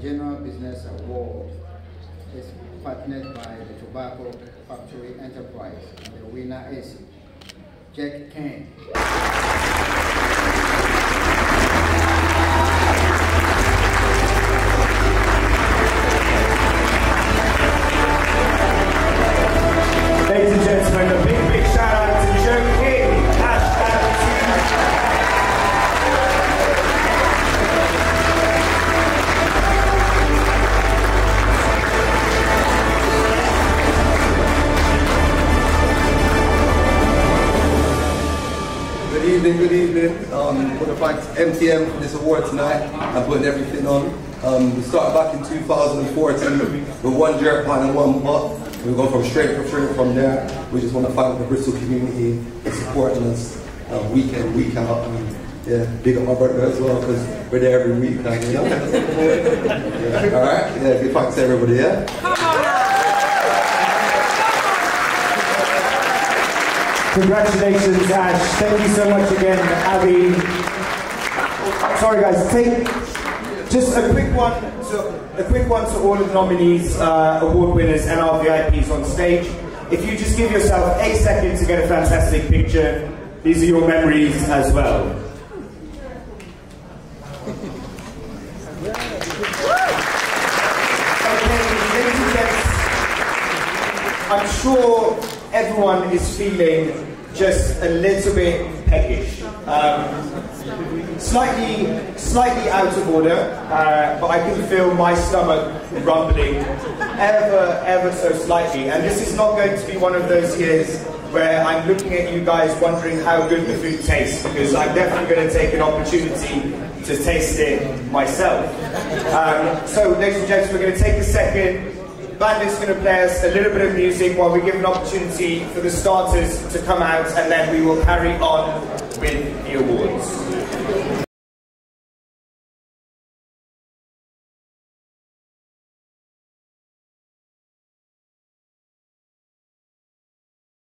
General Business Award is partnered by the Tobacco Factory Enterprise. And the winner is Jerk King. Evening, good evening. Um, want to thank MTM for this award tonight and putting everything on. Um, we started back in 2014 with one jerk pan and one pot. We've gone from straight from straight from there. We just want to thank the Bristol community for supporting us uh, week in, week out. And, yeah, big up my brother as well because we're there every week now, you know? yeah, all right? Yeah, good thanks everybody, yeah? Congratulations, Ash. Thank you so much again, Abby. Sorry, guys. Take just a quick one. To, a quick one to all of the nominees, uh, award winners, and our VIPs on stage. If you just give yourself a second to get a fantastic picture, these are your memories as well. Okay, I'm sure everyone is feeling just a little bit peckish. Um, slightly, slightly out of order, uh, but I can feel my stomach rumbling ever, ever so slightly. And this is not going to be one of those years where I'm looking at you guys wondering how good the food tastes, because I'm definitely going to take an opportunity to taste it myself. Um, so, ladies and gentlemen, we're going to take a second band is going to play us a little bit of music while we give an opportunity for the starters to come out and then we will carry on with the awards.